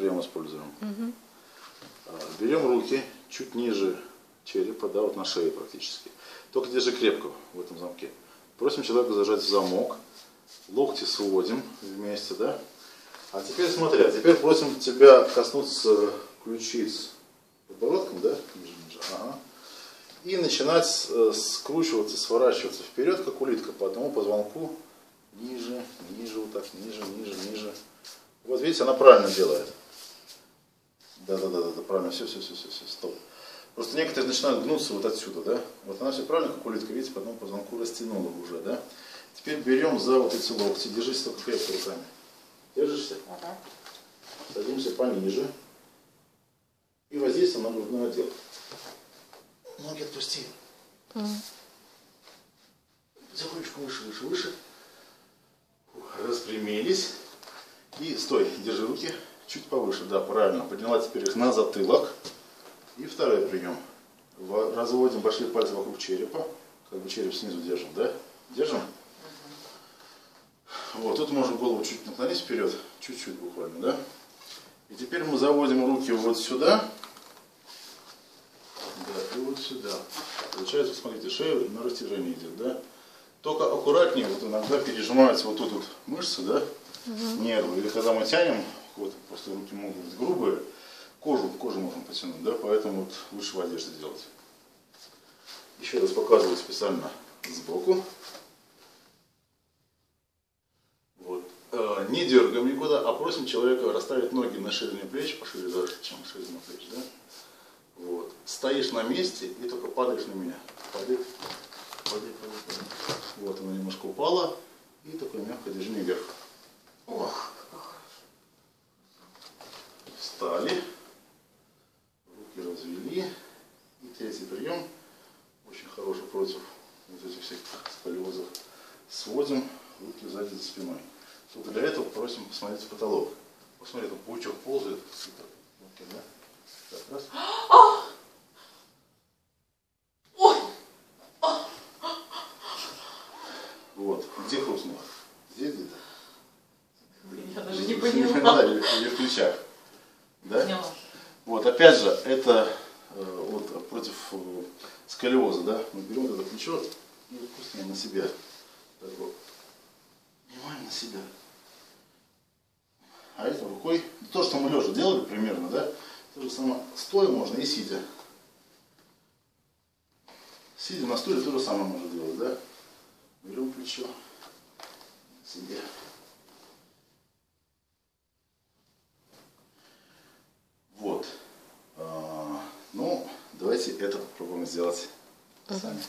прием используем. А, Берем руки чуть ниже черепа, да, вот на шее практически. Только держи крепко в этом замке. Просим человека зажать в замок. Локти сводим вместе, да. А теперь смотри, а теперь просим тебя коснуться ключиц подбородком, да, ниже, ниже. Ага. И начинать э, скручиваться, сворачиваться вперед, как улитка, по одному позвонку. Ниже, ниже, вот так, ниже, ниже, ниже. Вот видите, она правильно делает. Да, да, да, да, да, правильно, все, все, все, все, все, стоп. Просто некоторые начинают гнуться вот отсюда, да? Вот она все правильно, как улитка, видите, по одному позвонку растянула уже, да? Теперь берем за вот эти локти, держись только крепко руками. Держишься? Ага. Садимся пониже. И воздействуем на грудной отдел. Ноги отпусти. За ручку выше, выше, выше. Распрямились. И стой, держи руки чуть повыше. Да, правильно. Подняла теперь их на затылок. И второй прием. Во- Разводим большие пальцы вокруг черепа. Как бы череп снизу держим, да? Держим? Вот, тут можно голову чуть наклонить вперед, чуть-чуть буквально, да? И теперь мы заводим руки вот сюда. Да, и вот сюда. Получается, смотрите, шея на растяжение идет, да? Только аккуратнее, вот иногда пережимаются вот тут вот мышцы, да? Нервы. Или когда мы тянем, вот просто руки могут быть грубые, кожу, кожу можем потянуть, да? Поэтому вот лучше в одежде делать. Еще раз показываю специально сбоку. Вот. Э, Не дергаем никуда, а просим человека расставить ноги на ширине плеч, пошире даже, чем ширина плеч, да? Вот. Стоишь на месте и только падаешь на меня. Падай, падай, падай, падай. Вот она немножко упала. И такое мягкое движение вверх. Развели. И третий прием. Очень хороший против вот этих всяких сколиозов. Сводим руки сзади за спиной. Только для этого просим посмотреть в потолок. Посмотри, там паучок ползает. Руки, да? Так, раз. Вот. Где хрустнуло? Здесь где-то? Я даже не Да, поняла. или, или в плечах. Да? Поняла. Вот, опять же, это э, вот против э, сколиоза, да? Мы берем это плечо и пустим на себя. Так вот. Внимание на себя. А это рукой, то, что мы лежа делали примерно, да? То же самое, стоя можно и сидя. Сидя на стуле то же самое можно делать, да? Берем плечо на себе. Вот. А, ну, давайте это попробуем сделать сами.